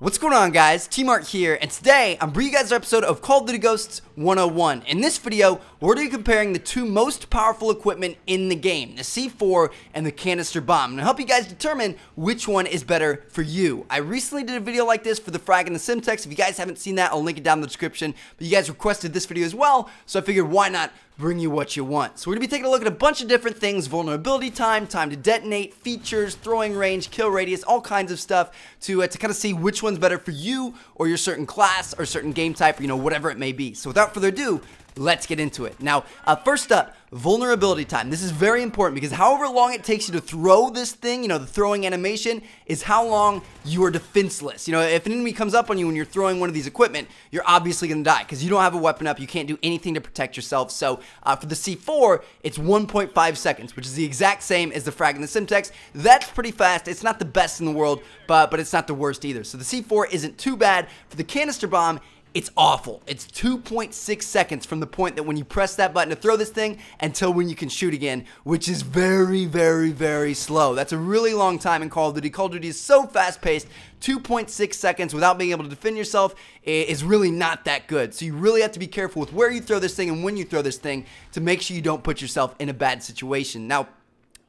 What's going on guys, TmarTn here, and today I'm bringing you guys an episode of Call of Duty Ghosts 101. In this video, we're going to be comparing the two most powerful equipment in the game, the C4 and the canister bomb, and help you guys determine which one is better for you. I recently did a video like this for the Frag and the Semtex. If you guys haven't seen that, I'll link it down in the description, but you guys requested this video as well, so I figured why not bring you what you want. So we're to be taking a look at a bunch of different things, vulnerability time, time to detonate, features, throwing range, kill radius, all kinds of stuff to, uh, to kind of see which one's better for you or your certain class or certain game type, or, you know, whatever it may be. So without further ado, let's get into it. Now, uh, first up, vulnerability time. This is very important because however long it takes you to throw this thing, you know, the throwing animation, is how long you are defenseless. You know, if an enemy comes up on you when you're throwing one of these equipment, you're obviously going to die because you don't have a weapon up. You can't do anything to protect yourself. So uh, for the C4, it's 1.5 seconds, which is the exact same as the Frag and the Semtex. That's pretty fast. It's not the best in the world, but, but it's not the worst either. So the C4 isn't too bad. For the canister bomb, it's awful. It's 2.6 seconds from the point that when you press that button to throw this thing until when you can shoot again, which is very, very, very slow. That's a really long time in Call of Duty. Call of Duty is so fast paced, 2.6 seconds without being able to defend yourself is really not that good. So you really have to be careful with where you throw this thing and when you throw this thing to make sure you don't put yourself in a bad situation. Now,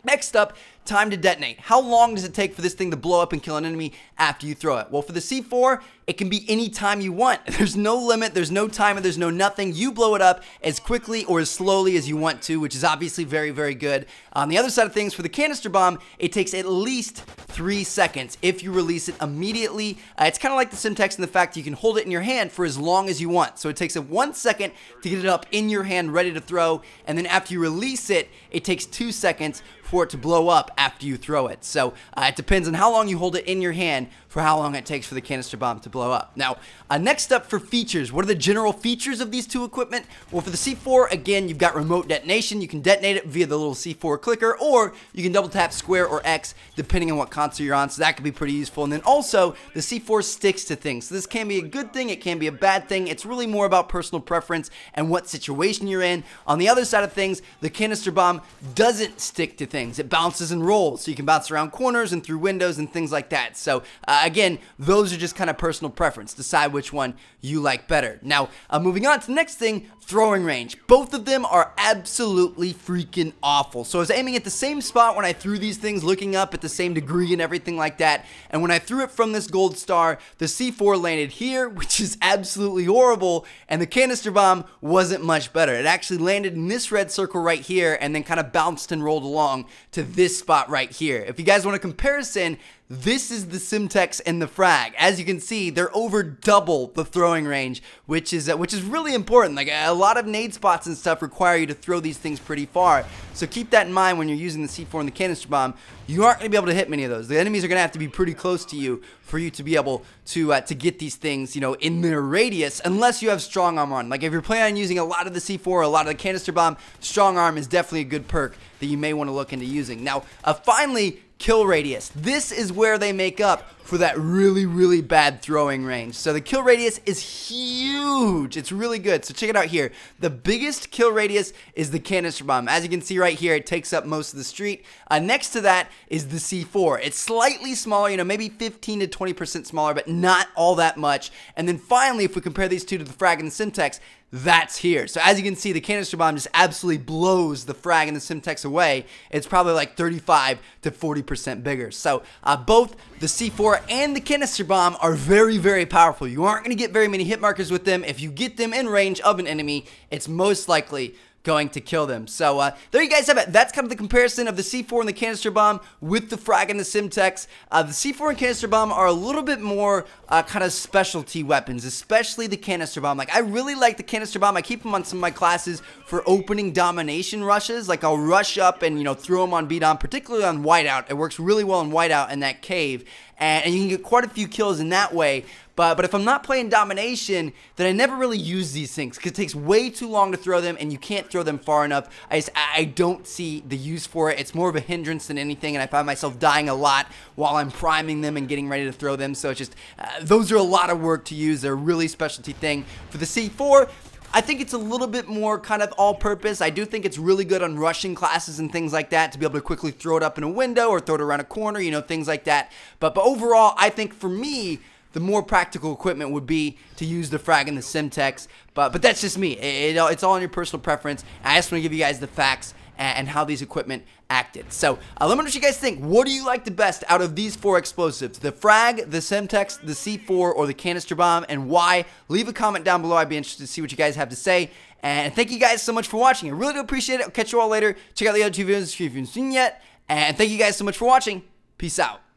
Next up, time to detonate. How long does it take for this thing to blow up and kill an enemy after you throw it? Well, for the C4, it can be any time you want. There's no limit, there's no timer, there's no nothing. You blow it up as quickly or as slowly as you want to, which is obviously very, very good. On the other side of things, for the canister bomb, it takes at least three seconds if you release it immediately. Uh, it's kind of like the Semtex in the fact you can hold it in your hand for as long as you want. So it takes it one second to get it up in your hand ready to throw, and then after you release it, it takes two seconds for it to blow up after you throw it. So uh, it depends on how long you hold it in your hand for how long it takes for the canister bomb to blow up. Now, uh, next up for features, what are the general features of these two equipment? Well, for the C4, again, you've got remote detonation. You can detonate it via the little C4 clicker, or you can double tap square or X depending on what console you're on, so that could be pretty useful. And then also, the C4 sticks to things. So this can be a good thing, it can be a bad thing. It's really more about personal preference and what situation you're in. On the other side of things, the canister bomb doesn't stick to things. It bounces and rolls, so you can bounce around corners and through windows and things like that. So uh, again, those are just kind of personal preference. Decide which one you like better. Now, uh, moving on to the next thing, throwing range. Both of them are absolutely freaking awful. So I was aiming at the same spot when I threw these things, looking up at the same degree and everything like that. And when I threw it from this gold star, the C4 landed here, which is absolutely horrible. And the canister bomb wasn't much better. It actually landed in this red circle right here and then kind of bounced and rolled along to this spot right here. If you guys want a comparison, this is the Semtex and the Frag. As you can see, they're over double the throwing range, which is uh, which is really important. Like a lot of nade spots and stuff require you to throw these things pretty far. So keep that in mind when you're using the C4 and the canister bomb. You aren't going to be able to hit many of those. The enemies are going to have to be pretty close to you for you to be able to uh, to get these things, you know, in their radius, unless you have strong arm on. Like if you're planning on using a lot of the C4 or a lot of the canister bomb, strong arm is definitely a good perk that you may want to look into using. Now, uh, finally, kill radius. This is where they make up for that really, really bad throwing range. So the kill radius is huge. It's really good. So check it out here. The biggest kill radius is the canister bomb. As you can see right here, it takes up most of the street. Uh, next to that is the C4. It's slightly smaller, you know, maybe 15 to 20% smaller, but not all that much. And then finally, if we compare these two to the Frag and the Semtex, that's here. So as you can see, the canister bomb just absolutely blows the frag and the Semtex away. It's probably like 35 to 40% bigger. So uh, both the C4 and the canister bomb are very, very powerful. You aren't going to get very many hit markers with them. If you get them in range of an enemy, it's most likely going to kill them. So uh, there you guys have it. That's kind of the comparison of the C4 and the canister bomb with the frag and the Semtex. Uh, the C4 and canister bomb are a little bit more uh, kind of specialty weapons, especially the canister bomb. Like I really like the canister bomb. I keep them on some of my classes for opening domination rushes. Like I'll rush up and you know throw them on beat on, particularly on whiteout. It works really well in whiteout in that cave, and, and you can get quite a few kills in that way. But, but if I'm not playing domination, then I never really use these things because it takes way too long to throw them and you can't throw them far enough. I just, I don't see the use for it. It's more of a hindrance than anything and I find myself dying a lot while I'm priming them and getting ready to throw them. So it's just, uh, those are a lot of work to use. They're a really specialty thing. For the C4, I think it's a little bit more kind of all-purpose. I do think it's really good on rushing classes and things like that to be able to quickly throw it up in a window or throw it around a corner, you know, things like that. But, but overall, I think for me, the more practical equipment would be to use the frag and the Semtex. But but that's just me. It, it, it's all in your personal preference. I just want to give you guys the facts and how these equipment acted. So uh, let me know what you guys think. What do you like the best out of these four explosives? The frag, the Semtex, the C4, or the canister bomb, and why? Leave a comment down below. I'd be interested to see what you guys have to say. And thank you guys so much for watching. I really do appreciate it. I'll catch you all later. Check out the other two videos if you haven't seen yet. And thank you guys so much for watching. Peace out.